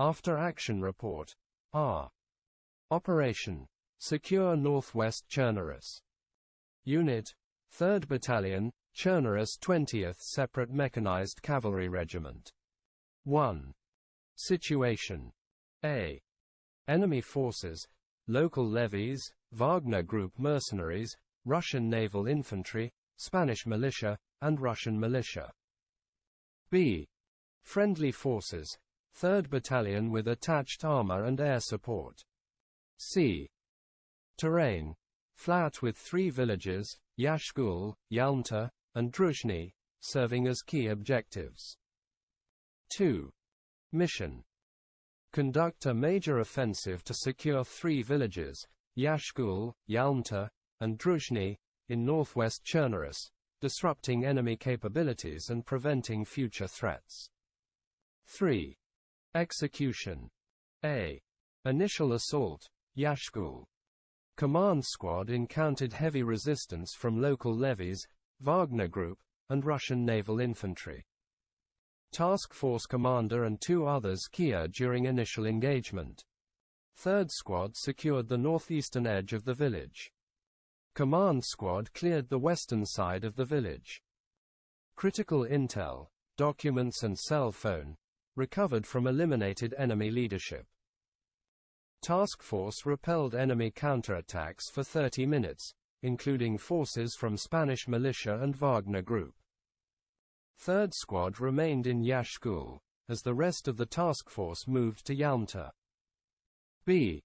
After Action Report. R. Operation. Secure Northwest Chernarus. Unit. 3rd Battalion, Chernarus 20th Separate Mechanized Cavalry Regiment. 1. Situation. A. Enemy forces, local levies, Wagner Group mercenaries, Russian naval infantry, Spanish militia, and Russian militia. B. Friendly forces, 3rd Battalion with attached armor and air support. C. Terrain. Flat with three villages, Yashkul, Yalmta, and Druzhniy, serving as key objectives. 2. Mission. Conduct a major offensive to secure three villages, Yashkul, Yalmta, and Druzhniy, in northwest Chernarus, disrupting enemy capabilities and preventing future threats. 3. Execution. A. Initial assault, Yashkul. Command squad encountered heavy resistance from local levies, Wagner Group, and Russian naval infantry. Task Force commander and two others Kia during initial engagement. Third squad secured the northeastern edge of the village. Command squad cleared the western side of the village. Critical intel, documents and cell phone, recovered from eliminated enemy leadership. Task Force repelled enemy counterattacks for 30 minutes, including forces from Spanish militia and Wagner Group. Third Squad remained in Yashkul, as the rest of the task force moved to Yalmta. B.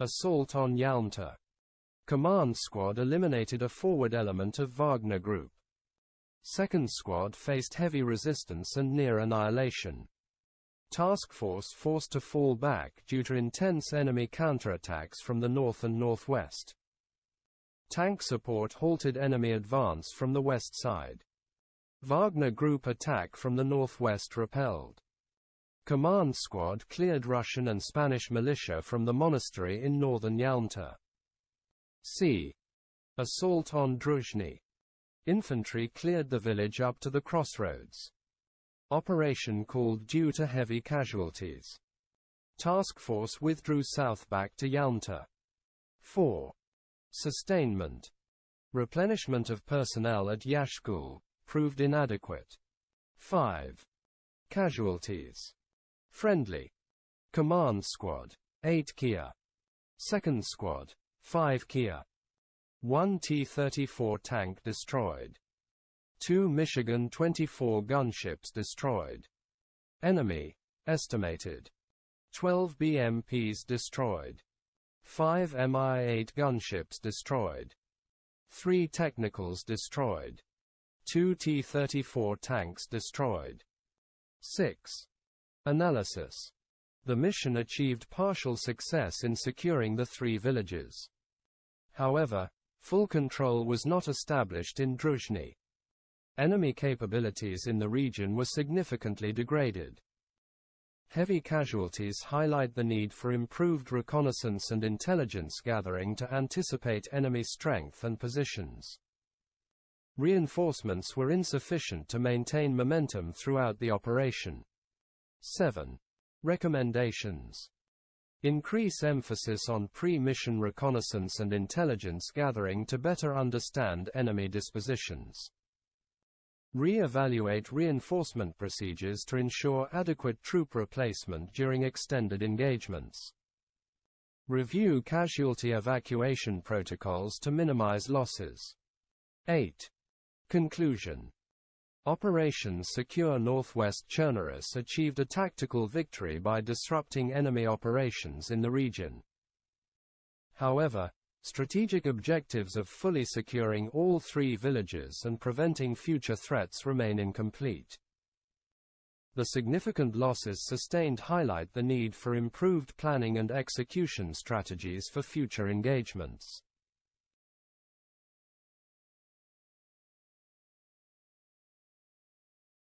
Assault on Yalmta. Command Squad eliminated a forward element of Wagner Group. Second Squad faced heavy resistance and near annihilation. Task Force forced to fall back due to intense enemy counterattacks from the north and northwest. Tank support halted enemy advance from the west side. Wagner Group attack from the northwest repelled. Command squad cleared Russian and Spanish militia from the monastery in northern Yalmta. C. Assault on Druzhniy. Infantry cleared the village up to the crossroads. Operation called due to heavy casualties. Task force withdrew south back to Yalmta. 4. Sustainment. Replenishment of personnel at Yashkul proved inadequate. 5. Casualties. Friendly. Command Squad. 8 Kia. Second Squad. 5 Kia. 1 T-34 tank destroyed. 2 Michigan 24 gunships destroyed. Enemy. Estimated. 12 BMPs destroyed. 5 Mi-8 gunships destroyed. 3 technicals destroyed. 2 T-34 tanks destroyed. 6. Analysis. The mission achieved partial success in securing the three villages. However, full control was not established in Druzhniy. Enemy capabilities in the region were significantly degraded. Heavy casualties highlight the need for improved reconnaissance and intelligence gathering to anticipate enemy strength and positions. Reinforcements were insufficient to maintain momentum throughout the operation. 7. Recommendations. Increase emphasis on pre-mission reconnaissance and intelligence gathering to better understand enemy dispositions. Re-evaluate reinforcement procedures to ensure adequate troop replacement during extended engagements. Review casualty evacuation protocols to minimize losses. 8. Conclusion Operation Secure Northwest Chernarus achieved a tactical victory by disrupting enemy operations in the region. However, strategic objectives of fully securing all three villages and preventing future threats remain incomplete. The significant losses sustained highlight the need for improved planning and execution strategies for future engagements.